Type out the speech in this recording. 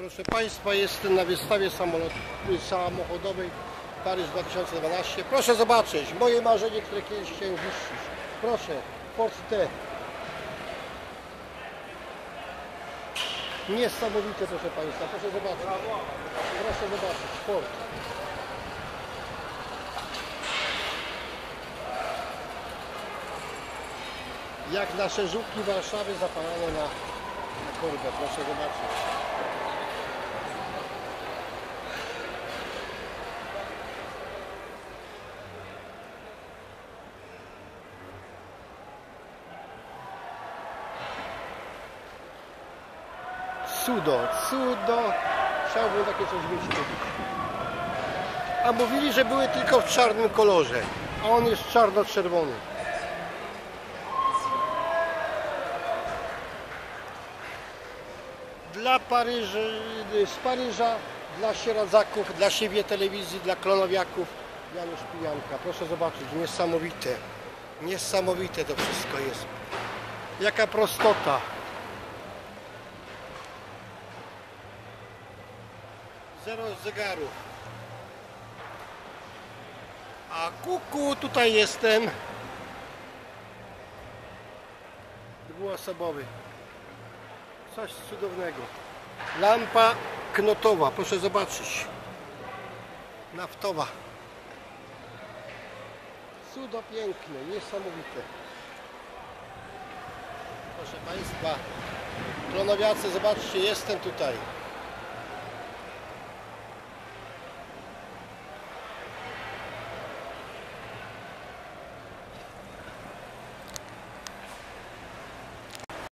Proszę Państwa, jestem na wystawie samochodowej Paryż 2012. Proszę zobaczyć, moje marzenie, które kiedyś chciałem wyścić. Proszę, Ford T. Niesamowite, proszę Państwa, proszę zobaczyć. Proszę zobaczyć, Ford. Jak nasze żółki Warszawy zapalane na, na korbę, proszę zobaczyć. Cudo, cudo. Chciałbym takie coś kiedyś. A mówili, że były tylko w czarnym kolorze, a on jest czarno-czerwony. Dla Paryża, z Paryża, dla sieradzaków, dla siebie telewizji, dla klonowiaków. Janusz Pijanka, proszę zobaczyć, niesamowite. Niesamowite to wszystko jest. Jaka prostota. Zero zegarów. A kuku, tutaj jestem. Dwuosobowy. Coś cudownego. Lampa knotowa, proszę zobaczyć. Naftowa. Cudo piękne, niesamowite. Proszę Państwa, klonowiacy, zobaczcie, jestem tutaj.